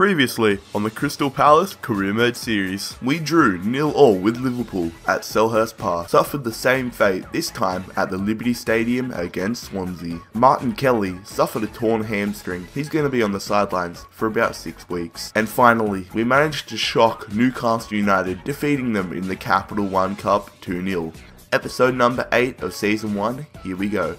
Previously on the Crystal Palace Career Mode series, we drew nil all with Liverpool at Selhurst Park, suffered the same fate this time at the Liberty Stadium against Swansea. Martin Kelly suffered a torn hamstring, he's going to be on the sidelines for about 6 weeks. And finally, we managed to shock Newcastle United, defeating them in the Capital One Cup 2-0. Episode number 8 of Season 1, here we go.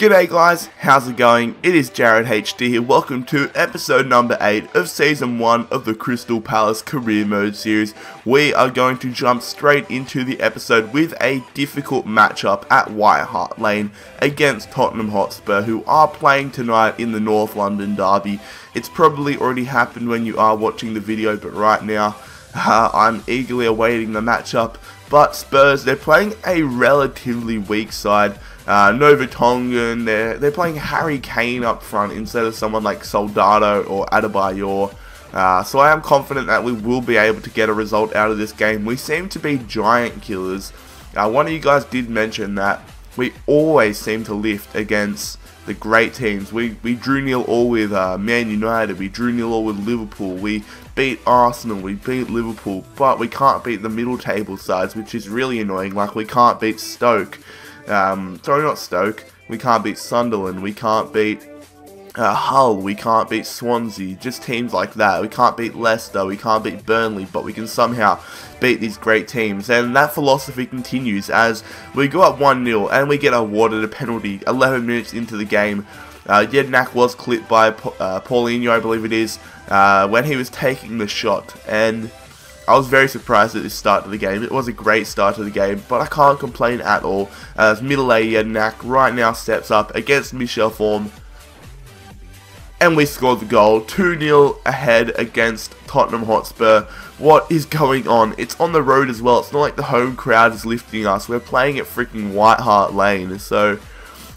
G'day guys, how's it going? It is Jarrad HD here. Welcome to episode number 8 of season 1 of the Crystal Palace Career Mode series. We are going to jump straight into the episode with a difficult matchup at White Hart Lane against Tottenham Hotspur who are playing tonight in the North London Derby. It's probably already happened when you are watching the video but right now uh, I'm eagerly awaiting the matchup. But Spurs, they're playing a relatively weak side. Uh, Nova Tongan, they're, they're playing Harry Kane up front instead of someone like Soldado or Adebayor. Uh, so I am confident that we will be able to get a result out of this game. We seem to be giant killers. Uh, one of you guys did mention that we always seem to lift against the great teams. We we drew nil all with uh, Man United. We drew nil all with Liverpool. We beat Arsenal. We beat Liverpool, but we can't beat the middle table sides, which is really annoying. Like we can't beat Stoke. Um, sorry, not Stoke. We can't beat Sunderland. We can't beat uh, Hull, we can't beat Swansea, just teams like that. We can't beat Leicester, we can't beat Burnley, but we can somehow beat these great teams. And that philosophy continues as we go up 1 0 and we get awarded a penalty 11 minutes into the game. Uh, Jedinak was clipped by uh, Paulinho, I believe it is, uh, when he was taking the shot. And I was very surprised at this start to the game. It was a great start to the game, but I can't complain at all as Mile Jedinak right now steps up against Michel Vorm and we scored the goal 2-0 ahead against Tottenham Hotspur. What is going on? It's on the road as well. It's not like the home crowd is lifting us. We're playing at freaking White Hart Lane. So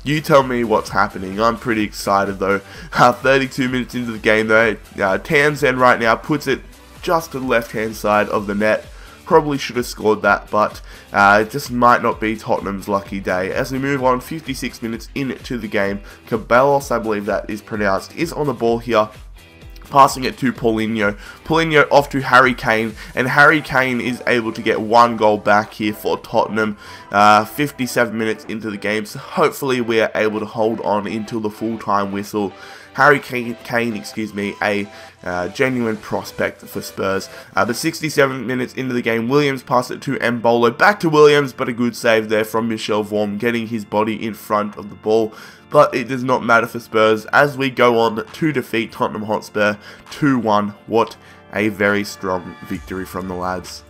you tell me what's happening. I'm pretty excited though. Uh, 32 minutes into the game though, uh, Townsend right now puts it just to the left hand side of the net. Probably should have scored that, but uh, it just might not be Tottenham's lucky day. As we move on, 56 minutes into the game, Cabelos, I believe that is pronounced, is on the ball here passing it to Paulinho. Paulinho off to Harry Kane, and Harry Kane is able to get one goal back here for Tottenham. Uh, 57 minutes into the game, so hopefully we are able to hold on until the full-time whistle. Harry Kane, excuse me, a uh, genuine prospect for Spurs. Uh, but 67 minutes into the game, Williams passed it to Embolo. Back to Williams, but a good save there from Michel Vorm, getting his body in front of the ball. But it does not matter for Spurs as we go on to defeat Tottenham Hotspur 2-1. What a very strong victory from the lads.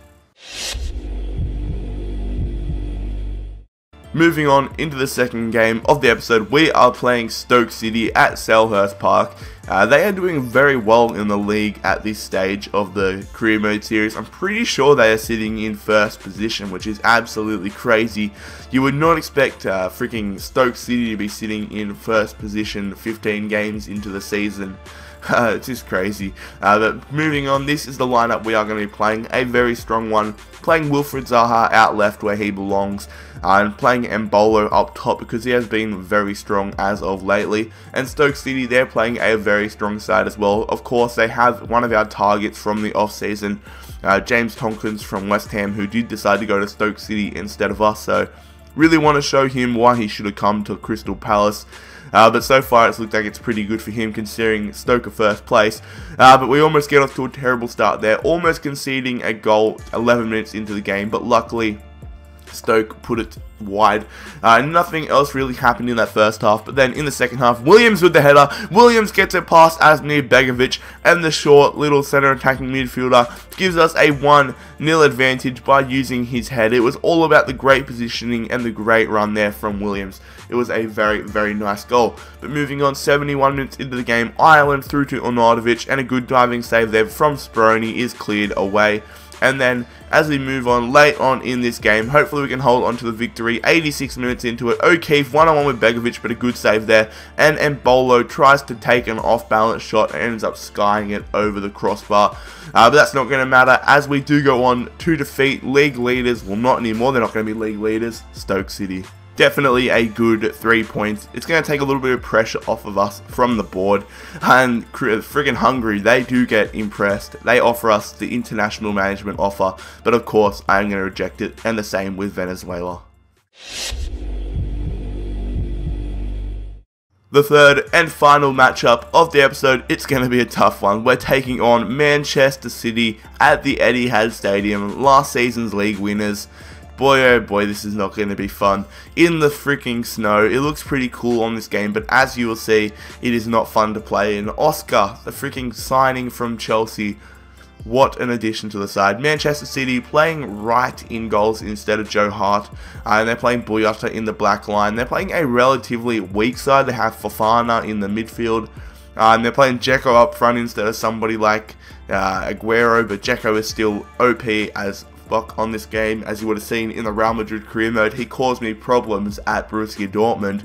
Moving on into the second game of the episode, we are playing Stoke City at Selhurst Park. Uh, they are doing very well in the league at this stage of the career mode series. I'm pretty sure they are sitting in first position, which is absolutely crazy. You would not expect uh, freaking Stoke City to be sitting in first position 15 games into the season. Uh, it's just crazy. Uh, but moving on, this is the lineup we are going to be playing. A very strong one. Playing Wilfred Zaha out left where he belongs. Uh, and playing Embolo up top because he has been very strong as of lately. And Stoke City, they're playing a very strong side as well. Of course, they have one of our targets from the off-season, uh, James Tomkins from West Ham, who did decide to go to Stoke City instead of us. So really want to show him why he should have come to Crystal Palace. Uh, but so far it's looked like it's pretty good for him considering Stoke are first place. Uh, but we almost get off to a terrible start there, almost conceding a goal 11 minutes into the game, but luckily Stoke put it wide. Uh, nothing else really happened in that first half, but then in the second half, Williams with the header. Williams gets it past Asmir Begovic, and the short little centre attacking midfielder gives us a 1 0 advantage by using his head. It was all about the great positioning and the great run there from Williams. It was a very, very nice goal. But moving on, 71 minutes into the game, Ireland through to Arnautovic, and a good diving save there from Speroni is cleared away. And then as we move on late on in this game, hopefully we can hold on to the victory. 86 minutes into it, O'Keefe one-on-one with Begovic, but a good save there. And Embolo tries to take an off-balance shot and ends up skying it over the crossbar. Uh, but that's not going to matter as we do go on to defeat league leaders. Well, not anymore. They're not going to be league leaders. Stoke City definitely a good three points. It's going to take a little bit of pressure off of us from the board. And uh, friggin' Hungary, they do get impressed. They offer us the international management offer, but of course, I am going to reject it, and the same with Venezuela. The third and final matchup of the episode, it's going to be a tough one. We're taking on Manchester City at the Etihad Stadium, last season's league winners boy oh boy this is not going to be fun in the freaking snow it looks pretty cool on this game but as you will see it is not fun to play in Oscar the freaking signing from Chelsea what an addition to the side. Manchester City playing Wright in goals instead of Joe Hart. Uh, and they're playing Boyata in the black line. They're playing a relatively weak side. They have Fofana in the midfield. Uh, and they're playing Dzeko up front instead of somebody like uh, Aguero. But Dzeko is still OP as fuck on this game. As you would have seen in the Real Madrid career mode, he caused me problems at Borussia Dortmund.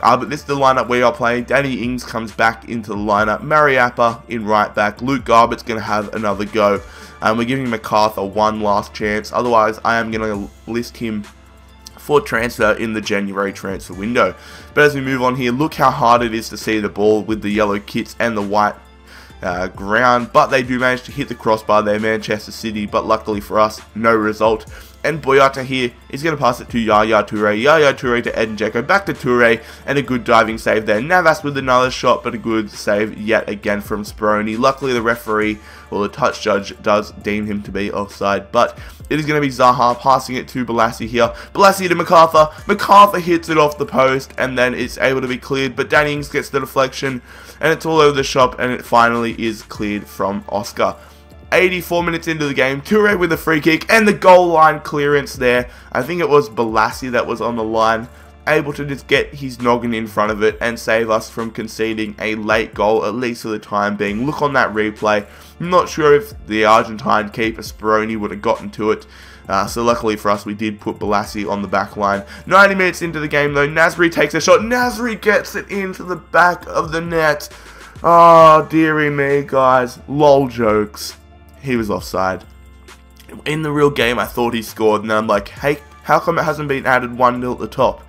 Uh, but this is the lineup we are playing. Danny Ings comes back into the lineup. Mariappa in right back. Luke Garbutt's going to have another go. And we're giving McArthur one last chance. Otherwise, I am going to list him for transfer in the January transfer window. But as we move on here, look how hard it is to see the ball with the yellow kits and the white uh, ground, but they do manage to hit the crossbar there, Manchester City, but luckily for us, no result. And Boyata here is going to pass it to Yaya Toure. Yaya Toure to Edin Dzeko. Back to Toure. And a good diving save there. Navas with another shot, but a good save yet again from Speroni. Luckily, the referee, or the touch judge, does deem him to be offside. But it is going to be Zaha passing it to Bolasie here. Bolasie to McArthur. McArthur hits it off the post, and then it's able to be cleared. But Danny Ings gets the deflection, and it's all over the shop, and it finally is cleared from Oscar. 84 minutes into the game, Toure with a free kick and the goal line clearance there. I think it was Bolasie that was on the line, able to just get his noggin in front of it and save us from conceding a late goal, at least for the time being. Look on that replay. I'm not sure if the Argentine keeper Speroni would have gotten to it. Uh, so luckily for us, we did put Bolasie on the back line. 90 minutes into the game, though, Nasri takes a shot. Nasri gets it into the back of the net. Oh, dearie me, guys. Lol jokes he was offside. In the real game, I thought he scored, and I'm like, hey, how come it hasn't been added 1 0 at the top?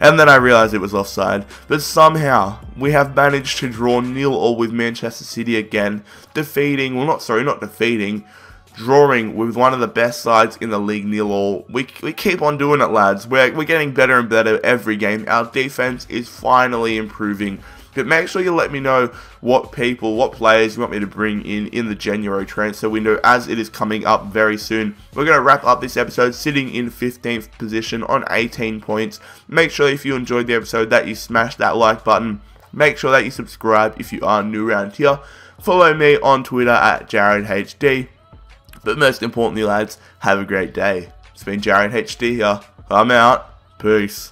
And then I realised it was offside. But somehow, we have managed to draw nil all with Manchester City again, defeating, well, not sorry, not defeating, drawing with one of the best sides in the league nil all. We, we keep on doing it, lads. We're, we're getting better and better every game. Our defense is finally improving. But make sure you let me know what people, what players you want me to bring in in the January transfer window as it is coming up very soon. We're going to wrap up this episode sitting in 15th position on 18 points. Make sure if you enjoyed the episode that you smash that like button. Make sure that you subscribe if you are new around here. Follow me on Twitter at JarradHD. But most importantly, lads, have a great day. It's been Jarrad HD here. I'm out. Peace.